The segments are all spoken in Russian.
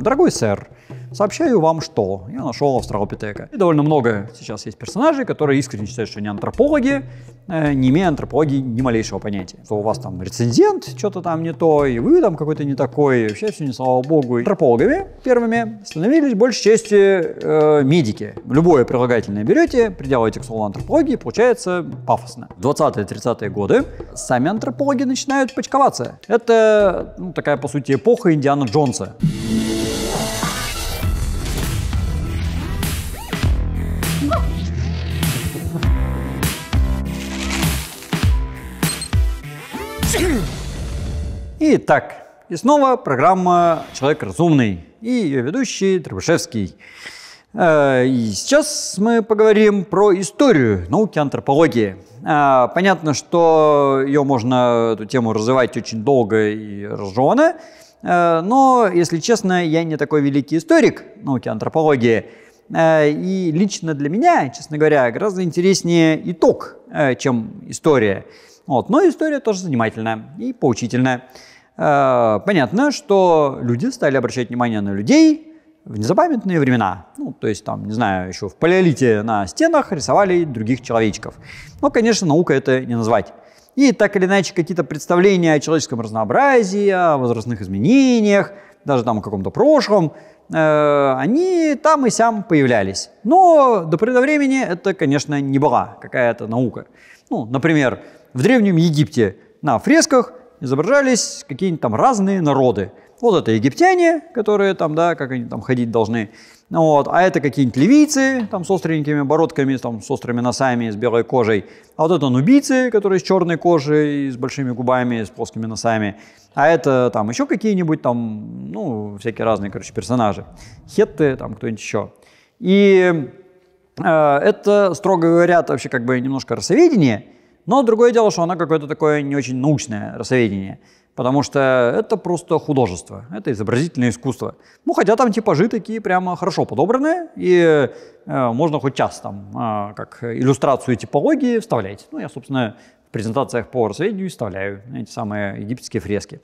Дорогой сэр, сообщаю вам, что я нашел австралопитека. И довольно много сейчас есть персонажей, которые искренне считают, что они антропологи, э, не имея антропологии ни малейшего понятия. Что у вас там рецензент, что-то там не то, и вы там какой-то не такой, и вообще все не слава богу. Антропологами первыми становились большей части э, медики. Любое прилагательное берете, приделываете к слову антропологии, получается пафосно. В 20-30-е годы сами антропологи начинают почковаться. Это ну, такая, по сути, эпоха Индиана Джонса. Итак, и снова программа «Человек разумный» и ее ведущий Требушевский. Э, и сейчас мы поговорим про историю науки антропологии. Э, понятно, что ее можно, эту тему развивать очень долго и разжеванно, э, но, если честно, я не такой великий историк науки антропологии, и лично для меня, честно говоря, гораздо интереснее итог, чем история. Вот. Но история тоже занимательная и поучительная. Э, понятно, что люди стали обращать внимание на людей в незапамятные времена. Ну, то есть, там, не знаю, еще в палеолите на стенах рисовали других человечков. Но, конечно, наука это не назвать. И так или иначе какие-то представления о человеческом разнообразии, о возрастных изменениях, даже там о каком-то прошлом, э, они там и сям появлялись. Но до поры времени это, конечно, не была какая-то наука. Ну, например, в Древнем Египте на фресках изображались какие-нибудь там разные народы. Вот это египтяне, которые там, да, как они там ходить должны. Вот. А это какие-нибудь ливийцы, там с остренькими бородками, там с острыми носами, с белой кожей. А вот это нубийцы, которые с черной кожей, с большими губами, с плоскими носами. А это там еще какие-нибудь там, ну, всякие разные, короче, персонажи. Хетты, там кто-нибудь еще. И э, это, строго говоря, вообще как бы немножко расоведение – но другое дело, что она какое-то такое не очень научное расоведение, потому что это просто художество, это изобразительное искусство. Ну, хотя там типажи такие прямо хорошо подобраны, и э, можно хоть час там э, как иллюстрацию типологии вставлять. Ну, я, собственно, в презентациях по расоведению вставляю эти самые египетские фрески.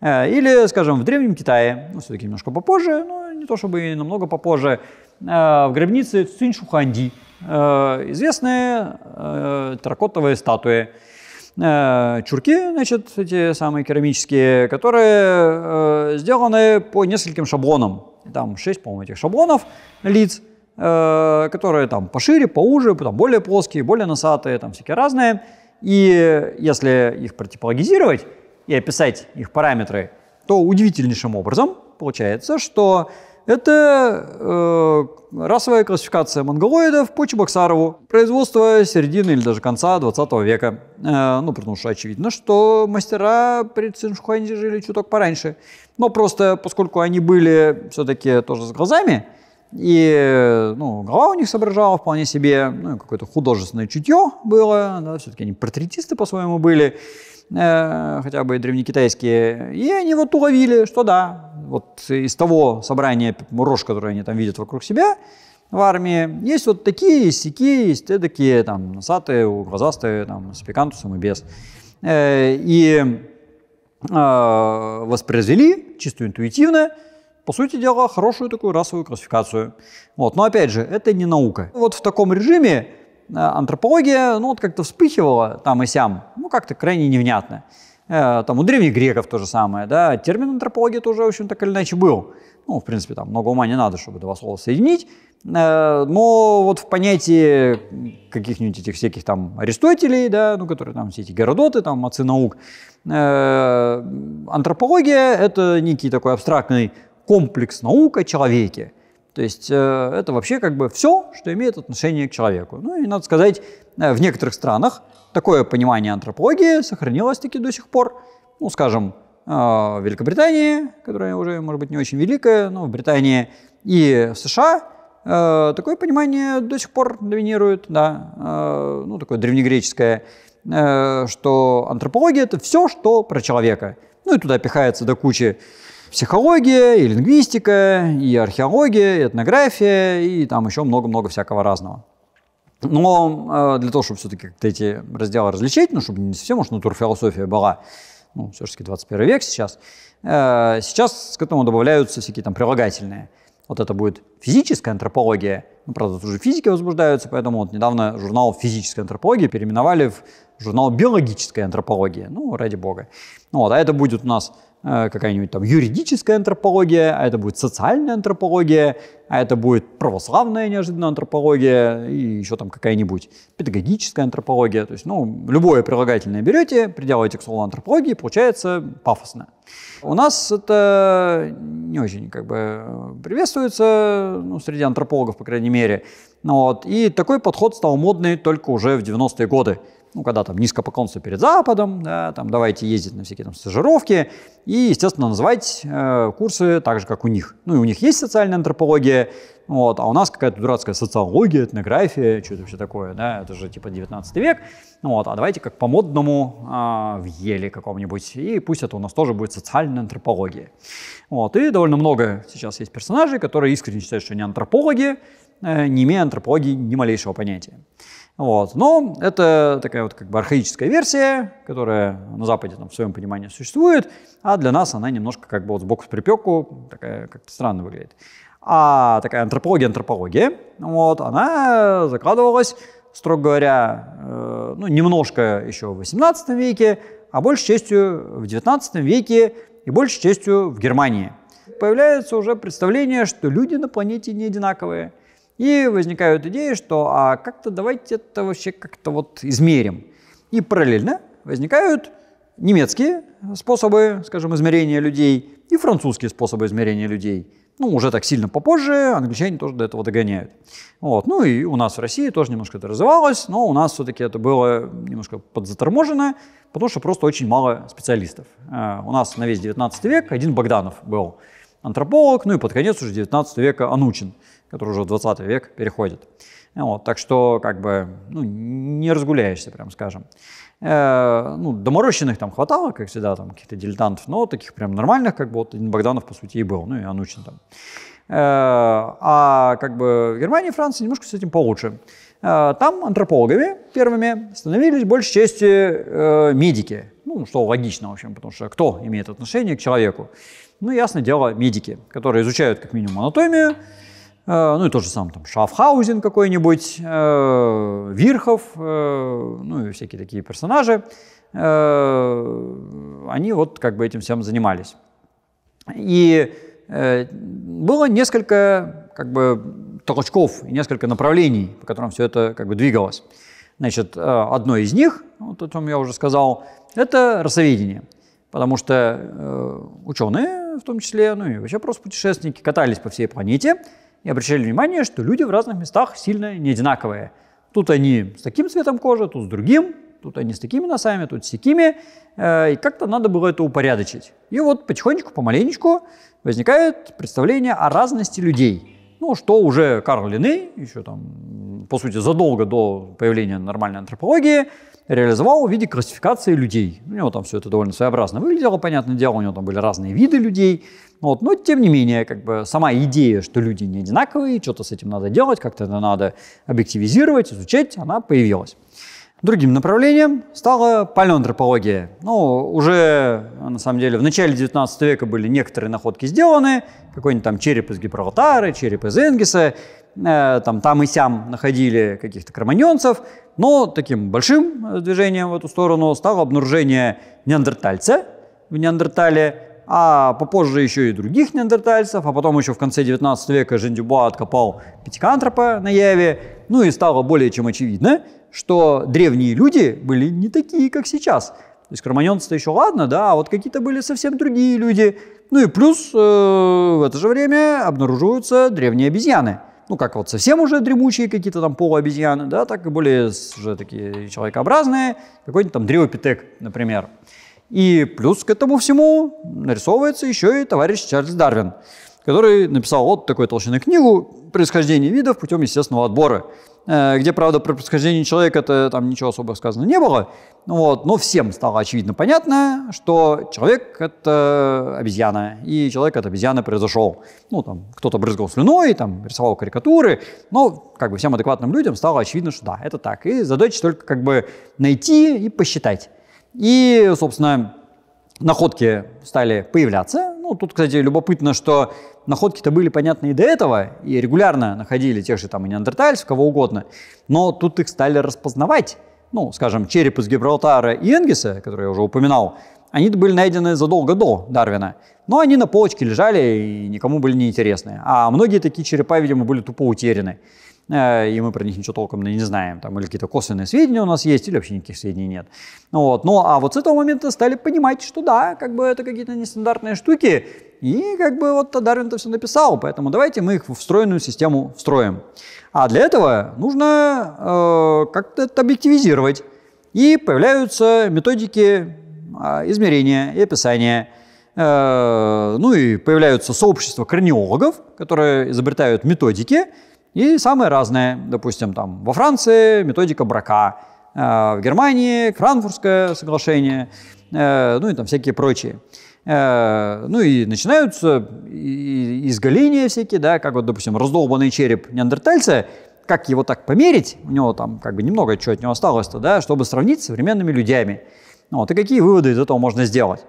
Э, или, скажем, в Древнем Китае, ну, все-таки немножко попозже, но не то чтобы и намного попозже, э, в гробнице Циншуханди – Э, известные э, терракотовые статуи. Э, чурки, значит, эти самые керамические, которые сделаны по нескольким шаблонам. Там 6, по-моему, этих шаблонов лиц, которые там пошире, поуже, там более плоские, более носатые, там всякие разные. И если их протипологизировать и описать их параметры, то удивительнейшим образом получается, что это э, расовая классификация монголоидов по Чебоксарову. Производство середины или даже конца 20 века. Э, ну, потому что очевидно, что мастера при Циншухуанзе жили чуток пораньше. Но просто поскольку они были все-таки тоже с глазами, и ну, голова у них соображала вполне себе, ну, какое-то художественное чутье было, да, все-таки они портретисты по-своему были, э, хотя бы древнекитайские, и они вот уловили, что да, вот из того собрания рож, которые они там видят вокруг себя в армии, есть вот такие, такие, есть такие, там, носатые, глазастые, там, с пикантусом и без. Э, и э, воспроизвели чисто интуитивно, по сути дела, хорошую такую расовую классификацию. Вот. Но опять же, это не наука. Вот в таком режиме э, антропология, ну, вот как-то вспыхивала там и сям, ну, как-то крайне невнятно. Э, там у древних греков то же самое, да, термин антропология тоже, в общем, так или иначе был. Ну, в принципе, там много ума не надо, чтобы два слова соединить. Э, но вот в понятии каких-нибудь этих всяких там Аристотелей, да, ну, которые там все эти Геродоты, там, отцы наук, э, антропология — это некий такой абстрактный комплекс наук о человеке. То есть это вообще как бы все, что имеет отношение к человеку. Ну и надо сказать, в некоторых странах Такое понимание антропологии сохранилось таки до сих пор. Ну, скажем, э, в Великобритании, которая уже, может быть, не очень великая, но в Британии и в США э, такое понимание до сих пор доминирует, да, э, ну, такое древнегреческое, что антропология – это все, что про человека. Ну, и туда пихается до кучи психология, и лингвистика, и археология, и этнография, и там еще много-много всякого разного. Но э, для того, чтобы все-таки как-то эти разделы различить, ну, чтобы не совсем уж натурфилософия была, ну, все-таки 21 век сейчас, Э, сейчас к этому добавляются всякие там прилагательные. Вот это будет физическая антропология. Ну, правда, тут уже физики возбуждаются, поэтому вот недавно журнал физической антропологии переименовали в журнал биологическая антропология. Ну, ради бога. Ну, вот, а это будет у нас какая-нибудь там юридическая антропология, а это будет социальная антропология, а это будет православная неожиданно антропология и еще там какая-нибудь педагогическая антропология. То есть, ну, любое прилагательное берете, приделаете к слову антропологии, получается пафосно. У нас это не очень как бы приветствуется, ну, среди антропологов, по крайней мере. Вот. И такой подход стал модный только уже в 90-е годы ну, когда там низкопоклонство перед Западом, да, там давайте ездить на всякие там стажировки и, естественно, называть э, курсы так же, как у них. Ну, и у них есть социальная антропология, вот, а у нас какая-то дурацкая социология, этнография, что это вообще такое, да, это же типа 19 век, вот, а давайте как по-модному э, в еле каком-нибудь, и пусть это у нас тоже будет социальная антропология. Вот, и довольно много сейчас есть персонажей, которые искренне считают, что они антропологи, не имея антропологии ни малейшего понятия. Вот. Но это такая вот как бы архаическая версия, которая на Западе там, в своем понимании существует, а для нас она немножко как бы вот сбоку с припеку такая как-то странно выглядит. А такая антропология-антропология, вот, она закладывалась, строго говоря, э, ну, немножко еще в 18 веке, а большей частью в 19 веке и большей частью в Германии. Появляется уже представление, что люди на планете не одинаковые – и возникают идеи, что а как-то давайте это вообще как-то вот измерим. И параллельно возникают немецкие способы, скажем, измерения людей и французские способы измерения людей. Ну, уже так сильно попозже, англичане тоже до этого догоняют. Вот. Ну и у нас в России тоже немножко это развивалось, но у нас все-таки это было немножко подзаторможено, потому что просто очень мало специалистов. А, у нас на весь 19 век один Богданов был антрополог, ну и под конец уже 19 века Анучин который уже в 20 век переходит. Вот, так что как бы ну, не разгуляешься, прям скажем. Э, ну, доморощенных там хватало, как всегда, там каких-то дилетантов, но таких прям нормальных, как бы вот Богданов, по сути, и был, ну и Анучин там. Э, а как бы в Германии и Франции немножко с этим получше. Э, там антропологами первыми становились большей части э, медики. Ну, что логично, в общем, потому что кто имеет отношение к человеку? Ну, ясное дело, медики, которые изучают как минимум анатомию, Э, ну и тот же сам там Шафхаузен какой-нибудь, э, Вирхов, э, ну и всякие такие персонажи, они вот как бы этим всем занимались. И было несколько как бы толчков несколько направлений, по которым все это как бы двигалось. Значит, одно из них, вот о чем я уже сказал, это расоведение. Потому что ученые, в том числе, ну и вообще просто путешественники, катались по всей планете – и обращали внимание, что люди в разных местах сильно не одинаковые. Тут они с таким цветом кожи, тут с другим, тут они с такими носами, тут с такими. Э, и как-то надо было это упорядочить. И вот потихонечку, помаленечку возникает представление о разности людей. Ну, что уже Карл Линней, еще там, по сути, задолго до появления нормальной антропологии, реализовал в виде классификации людей. У него там все это довольно своеобразно выглядело, понятное дело, у него там были разные виды людей. Вот. Но тем не менее, как бы сама идея, что люди не одинаковые, что-то с этим надо делать, как-то это надо объективизировать, изучать, она появилась. Другим направлением стала палеоантропология. Ну, уже, на самом деле, в начале 19 века были некоторые находки сделаны, какой-нибудь там череп из Гибралтара, череп из Энгиса, э, там, там и сям находили каких-то кроманьонцев, но таким большим движением в эту сторону стало обнаружение неандертальца в Неандертале, а попозже еще и других неандертальцев, а потом еще в конце 19 века Жен Дюбуа откопал пятикантропа на Яве, ну и стало более чем очевидно, что древние люди были не такие, как сейчас. То есть кроманьонцы-то еще ладно, да, а вот какие-то были совсем другие люди. Ну и плюс э, в это же время обнаруживаются древние обезьяны. Ну, как вот совсем уже дремучие какие-то там полуобезьяны, да, так и более уже такие человекообразные, какой-нибудь там древопитек, например. И плюс к этому всему нарисовывается еще и товарищ Чарльз Дарвин, который написал вот такую толщину книгу «Происхождение видов путем естественного отбора», э, где, правда, про происхождение человека это там ничего особо сказано не было, вот, но всем стало очевидно понятно, что человек — это обезьяна, и человек от обезьяны произошел. Ну, там, кто-то брызгал слюной, там, рисовал карикатуры, но, как бы, всем адекватным людям стало очевидно, что да, это так. И задача только, как бы, найти и посчитать. И, собственно, находки стали появляться. Ну, тут, кстати, любопытно, что находки-то были понятны и до этого, и регулярно находили тех же там и неандертальцев, кого угодно, но тут их стали распознавать. Ну, скажем, череп из Гибралтара и Энгиса, который я уже упоминал, они были найдены задолго до Дарвина. Но они на полочке лежали и никому были неинтересны. А многие такие черепа, видимо, были тупо утеряны. Э, и мы про них ничего толком не знаем. Там или какие-то косвенные сведения у нас есть, или вообще никаких сведений нет. Вот. Ну, а вот с этого момента стали понимать, что да, как бы это какие-то нестандартные штуки, и как бы вот Дарвин это все написал, поэтому давайте мы их в встроенную систему встроим. А для этого нужно э, как-то это объективизировать. И появляются методики э, измерения и описания. Э, ну и появляются сообщества краниологов, которые изобретают методики, и самые разные. Допустим, там во Франции методика брака, э, в Германии Франкфуртское соглашение, э, ну и там всякие прочие. Э, ну и начинаются изгаления всякие, да, как вот, допустим, раздолбанный череп неандертальца, как его так померить, у него там как бы немного чего от него осталось-то, да, чтобы сравнить с современными людьми. Вот, и какие выводы из этого можно сделать.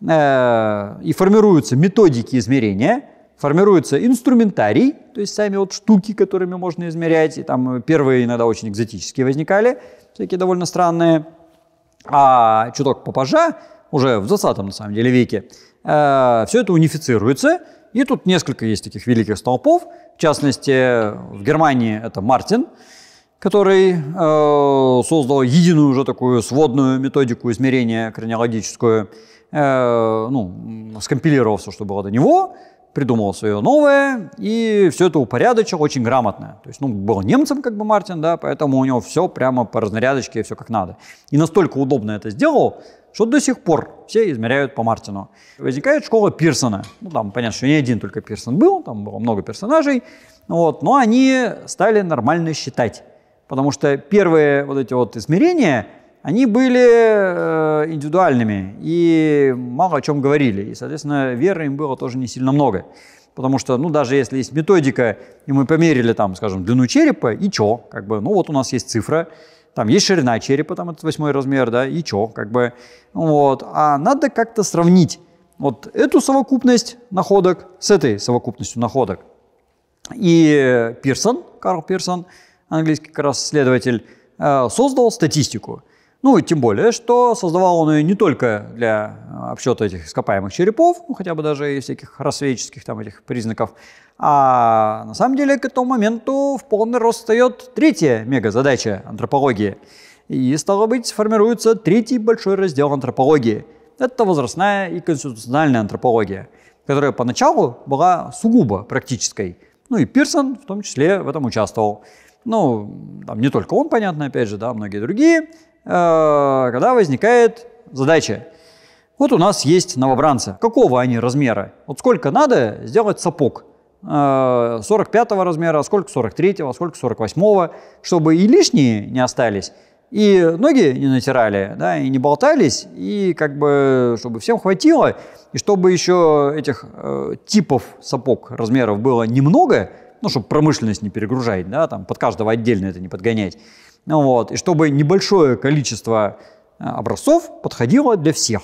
И формируются методики измерения, формируется инструментарий, то есть сами вот штуки, которыми можно измерять, и там первые иногда очень экзотические возникали, всякие довольно странные, а чуток попозже уже в 20 на самом деле веке, э, все это унифицируется. И тут несколько есть таких великих столпов. В частности, в Германии это Мартин, который э, создал единую уже такую сводную методику измерения краниологическую, э, ну, скомпилировал все, что было до него, придумал свое новое, и все это упорядочил очень грамотно. То есть, ну, был немцем, как бы Мартин, да, поэтому у него все прямо по разнарядочке, все как надо. И настолько удобно это сделал, что до сих пор все измеряют по Мартину. Возникает школа Пирсона. Ну, там, понятно, что не один только Пирсон был, там было много персонажей, вот, но они стали нормально считать. Потому что первые вот эти вот измерения – они были э, индивидуальными и мало о чем говорили. И, соответственно, веры им было тоже не сильно много. Потому что, ну, даже если есть методика, и мы померили там, скажем, длину черепа, и чё, как бы, ну, вот у нас есть цифра, там есть ширина черепа, там это восьмой размер, да, и чё, как бы, вот. А надо как-то сравнить вот эту совокупность находок с этой совокупностью находок. И Пирсон, Карл Пирсон, английский как раз исследователь, э, создал статистику – ну, и тем более, что создавал он ее не только для э, обсчета этих ископаемых черепов, ну, хотя бы даже и всяких рассвеческих там этих признаков, а на самом деле к этому моменту в полный рост встает третья мегазадача антропологии. И, стало быть, формируется третий большой раздел антропологии. Это возрастная и конституциональная антропология, которая поначалу была сугубо практической. Ну и Пирсон в том числе в этом участвовал. Ну, там не только он, понятно, опять же, да, многие другие. Э, когда возникает задача. Вот у нас есть новобранцы. Какого они размера? Вот сколько надо сделать сапог? 45 э, размера, сколько 43, сколько 48, чтобы и лишние не остались, и ноги не натирали, да, и не болтались, и как бы, чтобы всем хватило, и чтобы еще этих э, типов сапог размеров было немного, ну, чтобы промышленность не перегружать, да, там под каждого отдельно это не подгонять, вот, и чтобы небольшое количество э, образцов подходило для всех.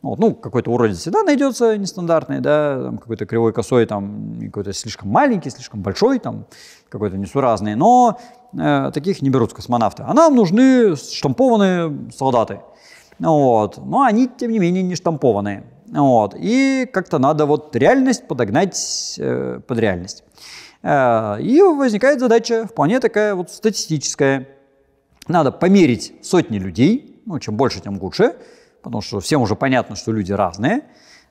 Вот, ну, какой-то уродец всегда найдется нестандартный, да, какой-то кривой косой, там, какой-то слишком маленький, слишком большой, там, какой-то несуразный, но э, таких не берут космонавты. А нам нужны штампованные солдаты. Вот. Но они, тем не менее, не штампованные. Вот. И как-то надо вот реальность подогнать э, под реальность. Э, и возникает задача вполне такая вот статистическая – надо померить сотни людей, ну, чем больше, тем лучше, потому что всем уже понятно, что люди разные,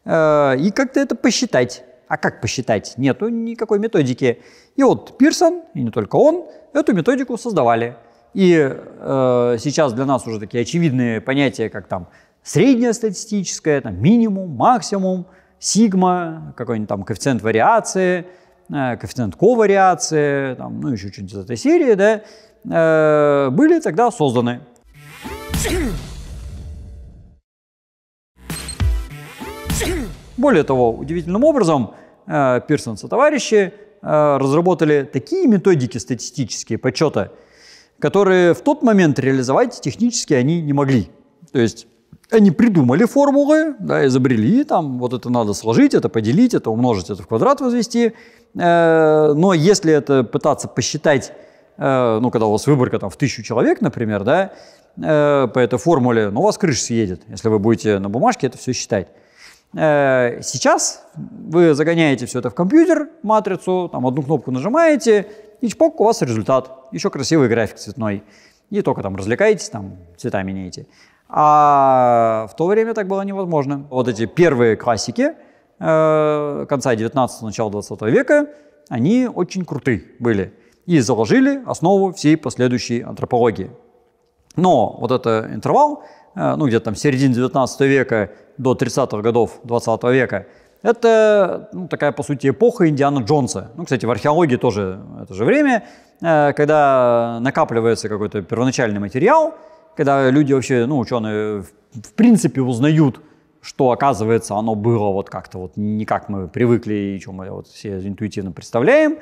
э, и как-то это посчитать. А как посчитать? Нету никакой методики. И вот Пирсон, и не только он, эту методику создавали. И э, сейчас для нас уже такие очевидные понятия, как там средняя статистическая, там, минимум, максимум, сигма, какой-нибудь там коэффициент вариации, э, коэффициент ковариации, там, ну еще что-нибудь из этой серии, да, Э, были тогда созданы. Более того, удивительным образом э, Пирсон со товарищи э, разработали такие методики статистические подсчета, которые в тот момент реализовать технически они не могли. То есть они придумали формулы, да, изобрели, там, вот это надо сложить, это поделить, это умножить, это в квадрат возвести. Э, но если это пытаться посчитать, э, ну, когда у вас выборка там в тысячу человек, например, да, э, по этой формуле, ну, у вас крыша съедет, если вы будете на бумажке это все считать. Сейчас вы загоняете все это в компьютер, матрицу, там одну кнопку нажимаете, и чпок, у вас результат. Еще красивый график цветной. Не только там развлекаетесь, там цвета меняете. А в то время так было невозможно. Вот эти первые классики э, конца 19 начала 20 века, они очень круты были и заложили основу всей последующей антропологии. Но вот этот интервал, э, ну где-то там середины 19 века до 30-х годов 20 века, это ну, такая, по сути, эпоха Индиана Джонса. Ну, кстати, в археологии тоже это же время, э, когда накапливается какой-то первоначальный материал, когда люди вообще, ну, ученые, в принципе узнают, что, оказывается, оно было вот как-то вот не как мы привыкли и что мы вот все интуитивно представляем,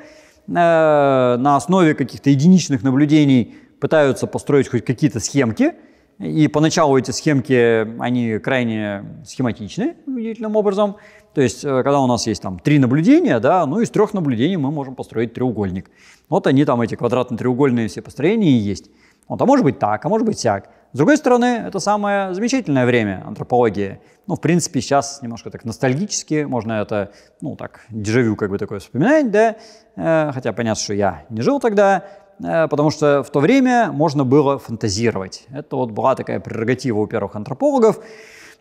на основе каких-то единичных наблюдений пытаются построить хоть какие-то схемки, и поначалу эти схемки, они крайне схематичны удивительным образом. То есть, э, когда у нас есть там три наблюдения, да, ну из трех наблюдений мы можем построить треугольник. Вот они там, эти квадратно-треугольные все построения и есть. Вот, а может быть так, а может быть сяк. С другой стороны, это самое замечательное время антропологии. Ну, в принципе, сейчас немножко так ностальгически, можно это, ну, так, дежавю как бы такое вспоминать, да, э, хотя понятно, что я не жил тогда, э, потому что в то время можно было фантазировать. Это вот была такая прерогатива у первых антропологов,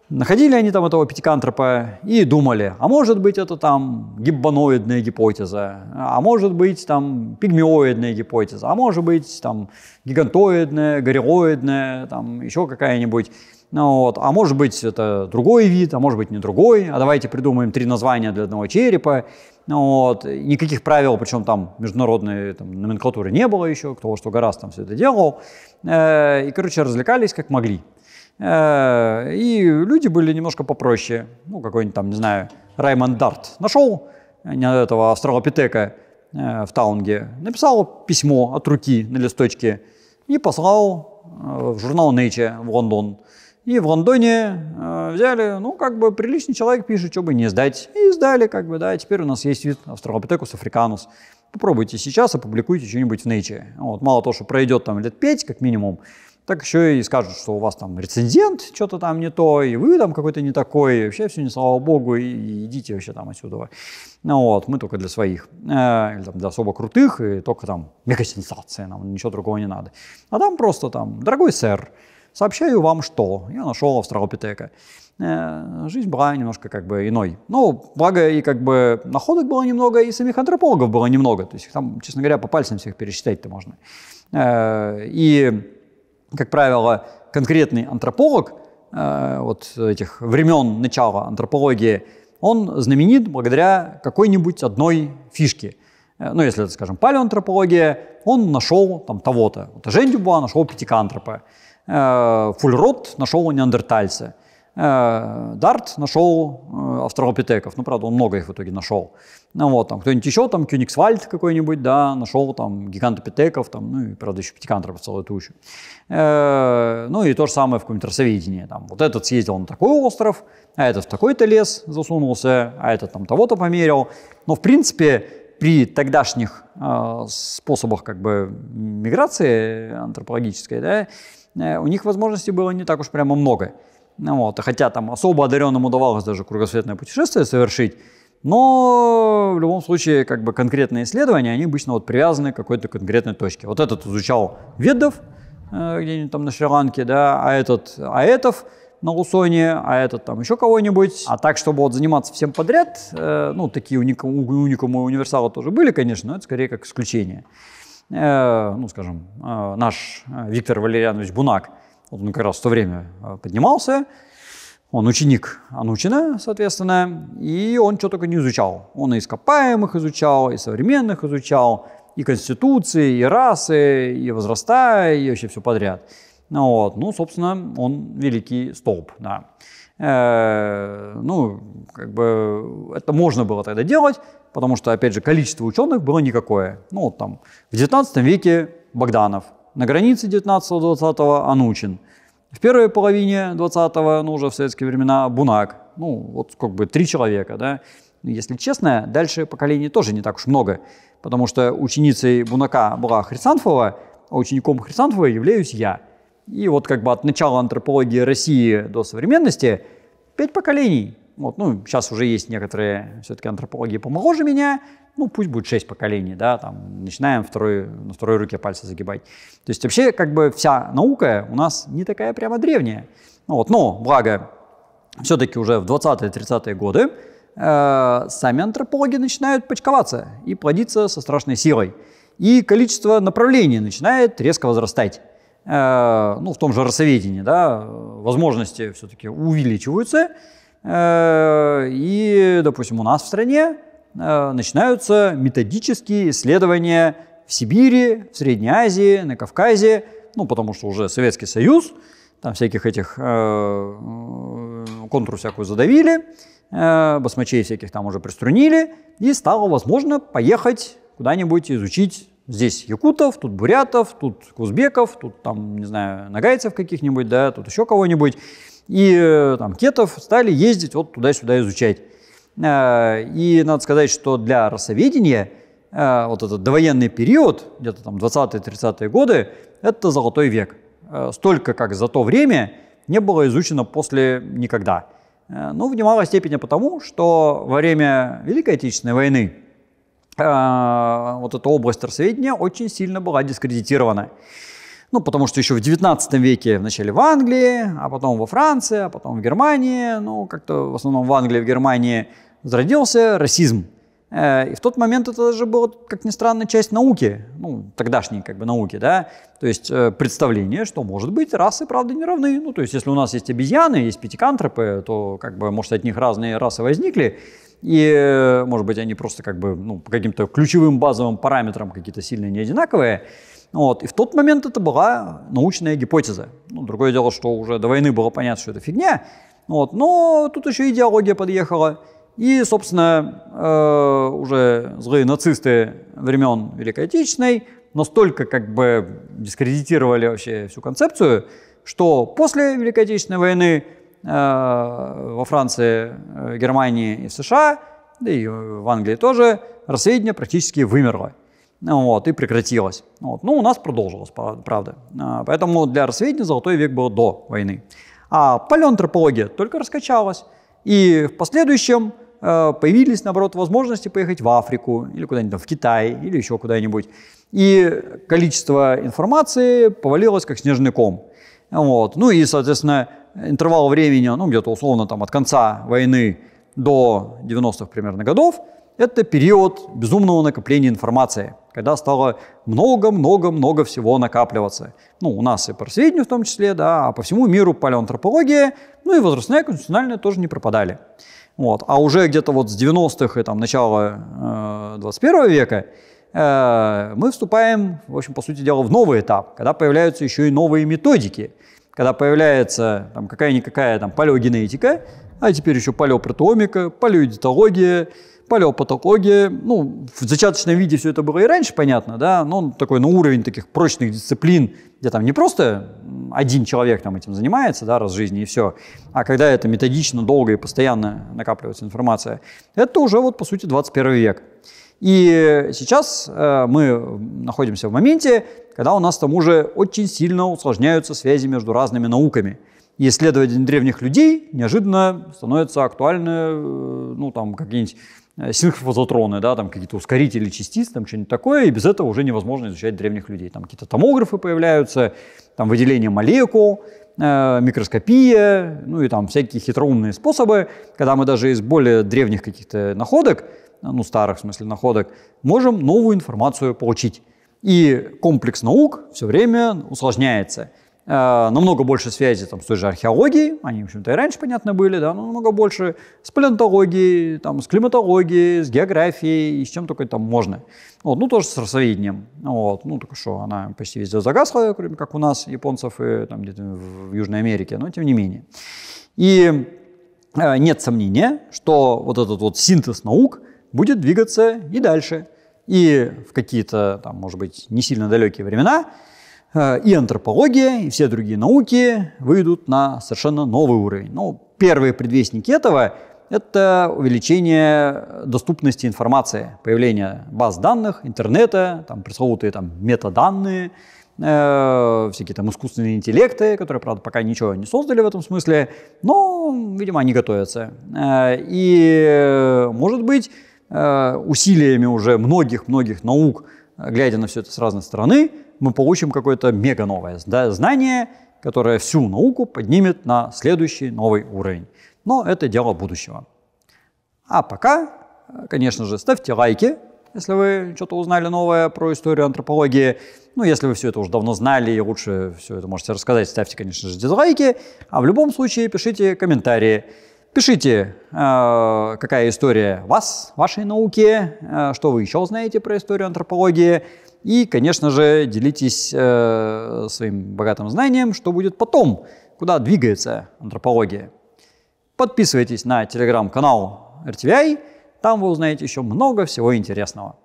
Находили они там этого пятикантропа и думали, а может быть это там гиббоноидная гипотеза, а может быть там пигмеоидная гипотеза, а может быть там гигантоидная, горилоидная, там еще какая-нибудь. Ну, вот. А может быть это другой вид, а может быть не другой. А давайте придумаем три названия для одного черепа. Ну, вот. Никаких правил, причем там международной там, номенклатуры не было еще, кто что гораздо там все это делал. Э, и, короче, развлекались как могли. Э, и люди были немножко попроще. Ну, какой-нибудь там, не знаю, Раймонд Дарт нашел этого австралопитека э, в Таунге, написал письмо от руки на листочке и послал э, в журнал Nature в Лондон. И в Лондоне взяли, ну, как бы приличный человек пишет, что бы не сдать. И сдали, как бы, да, теперь у нас есть вид Австралопитекус африканус. Попробуйте сейчас, опубликуйте что-нибудь в Nature. Вот, мало того, что пройдет там лет пять, как минимум, так еще и скажут, что у вас там рецензент что-то там не то, и вы там какой-то не такой, и вообще все не слава богу, и, и идите вообще там отсюда. Ну вот, мы только для своих, э, или там для особо крутых, и только там мега-сенсация, нам ничего другого не надо. А там просто там, дорогой сэр, сообщаю вам, что я нашел австралопитека. Э, жизнь была немножко как бы иной. Ну, благо и как бы находок было немного, и самих антропологов было немного. То есть там, честно говоря, по пальцам всех пересчитать-то можно. Э, и как правило, конкретный антрополог э, вот этих времен начала антропологии, он знаменит благодаря какой-нибудь одной фишке. Э, ну, если это, скажем, палеоантропология, он нашел там того-то. Вот Жень Дюбуа нашел пятикантропа. Э, Фульрот нашел неандертальца. Дарт нашел австралопитеков, ну, правда, он много их в итоге нашел. Ну, вот, там, кто-нибудь еще, там, Кёнигсвальд какой-нибудь, да, нашел, там, гигантопитеков, там, ну, и, правда, еще пятикантропов целую тучу. Э, ну, и то же самое в каком-нибудь рассоведении, там, вот этот съездил на такой остров, а этот в такой-то лес засунулся, а этот там того-то померил. Но, в принципе, при тогдашних э, способах, как бы, миграции антропологической, да, э, у них возможностей было не так уж прямо много. Ну вот. Хотя там особо одаренным удавалось даже кругосветное путешествие совершить, но в любом случае как бы конкретные исследования, они обычно вот привязаны к какой-то конкретной точке. Вот этот изучал ведов э, где-нибудь там на Шри-Ланке, да, а этот аэтов на Лусоне, а этот там еще кого-нибудь. А так, чтобы вот заниматься всем подряд, э, ну, такие уникумы, уникумы универсалы тоже были, конечно, но это скорее как исключение. Э, ну, скажем, э, наш э, Виктор Валерьянович Бунак – вот он как раз в то время а, поднимался, он ученик Анучина, соответственно, и он что только не изучал. Он и ископаемых изучал, и современных изучал, и конституции, и расы, и возраста, и вообще все подряд. Ну, вот. ну собственно, он великий столб, да. Э, ну, как бы это можно было тогда делать, потому что, опять же, количество ученых было никакое. Ну, вот там в 19 веке Богданов, на границе 19-20 Анучин. В первой половине 20-го, ну, уже в советские времена, Бунак. Ну, вот как бы три человека, да. Но, если честно, дальше поколений тоже не так уж много, потому что ученицей Бунака была Хрисанфова, а учеником Хрисанфова являюсь я. И вот как бы от начала антропологии России до современности пять поколений. Вот, ну, сейчас уже есть некоторые все-таки антропологии помоложе меня, ну, пусть будет шесть поколений, да, там, начинаем второй, на второй руке пальцы загибать. То есть вообще как бы вся наука у нас не такая прямо древняя. Ну, вот, но, благо, все-таки уже в 20-30-е годы э, сами антропологи начинают почковаться и плодиться со страшной силой. И количество направлений начинает резко возрастать. Э, ну, в том же расоведении, да, возможности все-таки увеличиваются. Э, и, допустим, у нас в стране э, начинаются методические исследования в Сибири, в Средней Азии, на Кавказе, ну, потому что уже Советский Союз, там всяких этих э, контуров всякую задавили, басмачей всяких там уже приструнили, и стало возможно поехать куда-нибудь изучить здесь якутов, тут бурятов, тут узбеков, тут там, не знаю, нагайцев каких-нибудь, да, тут еще кого-нибудь. И э, там кетов стали ездить вот туда-сюда изучать. Э, и надо сказать, что для расоведения э, вот этот довоенный период, где-то там 20-30-е годы, это золотой век. Столько, как за то время, не было изучено после никогда. Ну, в немалой степени потому, что во время Великой Отечественной войны вот эта область расоведения очень сильно была дискредитирована. Ну, потому что еще в 19 веке вначале в Англии, а потом во Франции, а потом в Германии, ну, как-то в основном в Англии, в Германии зародился расизм. Э, и в тот момент это даже было, как ни странно, часть науки, ну, тогдашней как бы науки, да, то есть э, представление, что, может быть, расы, правда, не равны. Ну, то есть если у нас есть обезьяны, есть пятикантропы, то, как бы, может, от них разные расы возникли, и, э, может быть, они просто как бы, ну, по каким-то ключевым базовым параметрам какие-то сильно не одинаковые. Вот. И в тот момент это была научная гипотеза. Ну, другое дело, что уже до войны было понятно, что это фигня. Вот. Но тут еще идеология подъехала. И, собственно, э, уже злые нацисты времен Великой Отечественной настолько как бы дискредитировали вообще всю концепцию, что после Великой Отечественной войны э, во Франции, э, Германии и США, да и в Англии тоже, рассведение практически вымерло вот, и прекратилось. Вот. Ну, у нас продолжилось, правда. А, поэтому для рассведения золотой век был до войны. А палеоантропология только раскачалась. И в последующем э, появились, наоборот, возможности поехать в Африку или куда-нибудь в Китай или еще куда-нибудь. И количество информации повалилось как снежный ком. Вот. Ну и, соответственно, интервал времени, ну где-то условно там от конца войны до 90-х примерно годов – это период безумного накопления информации, когда стало много-много-много всего накапливаться. Ну, у нас и по сведению в том числе, да, а по всему миру палеоантропология, ну и возрастная конституциональная тоже не пропадали. Вот. А уже где-то вот с 90-х и там начала э, 21 века э, мы вступаем, в общем, по сути дела, в новый этап, когда появляются еще и новые методики, когда появляется там какая-никакая там палеогенетика, а теперь еще палеопротеомика, палеодитология, палеопатология, ну, в зачаточном виде все это было и раньше, понятно, да, но он такой на уровень таких прочных дисциплин, где там не просто один человек там этим занимается, да, раз в жизни и все, а когда это методично, долго и постоянно накапливается информация, это уже вот, по сути, 21 век. И сейчас э, мы находимся в моменте, когда у нас там уже очень сильно усложняются связи между разными науками. И исследование древних людей неожиданно становится актуально, э, ну, там, какие-нибудь синхрофазотроны, да, там какие-то ускорители частиц, там что-нибудь такое, и без этого уже невозможно изучать древних людей. Там какие-то томографы появляются, там выделение молекул, э, микроскопия, ну и там всякие хитроумные способы, когда мы даже из более древних каких-то находок, ну старых в смысле находок, можем новую информацию получить. И комплекс наук все время усложняется. Э, намного больше связи там, с той же археологией, они, в общем-то, и раньше, понятно, были, да, но намного больше с палеонтологией, там, с климатологией, с географией, и с чем только там можно. Вот, ну, тоже с расоведением. Вот, ну, только что она почти везде загасла, кроме как у нас, японцев, и там где-то в Южной Америке, но тем не менее. И э, нет сомнения, что вот этот вот синтез наук будет двигаться и дальше. И в какие-то, там, может быть, не сильно далекие времена – и антропология, и все другие науки выйдут на совершенно новый уровень. Ну, первые предвестники этого – это увеличение доступности информации, появление баз данных, интернета, там пресловутые там, метаданные, э, всякие там искусственные интеллекты, которые, правда, пока ничего не создали в этом смысле, но, видимо, они готовятся. Э, и, может быть, э, усилиями уже многих-многих наук, глядя на все это с разной стороны, мы получим какое-то мега новое знание, которое всю науку поднимет на следующий новый уровень. Но это дело будущего. А пока, конечно же, ставьте лайки, если вы что-то узнали новое про историю антропологии. Ну, если вы все это уже давно знали и лучше все это можете рассказать, ставьте, конечно же, дизлайки. А в любом случае пишите комментарии. Пишите, э, какая история вас, вашей науки, э, что вы еще знаете про историю антропологии. И, конечно же, делитесь э, своим богатым знанием, что будет потом, куда двигается антропология. Подписывайтесь на телеграм-канал RTVI, там вы узнаете еще много всего интересного.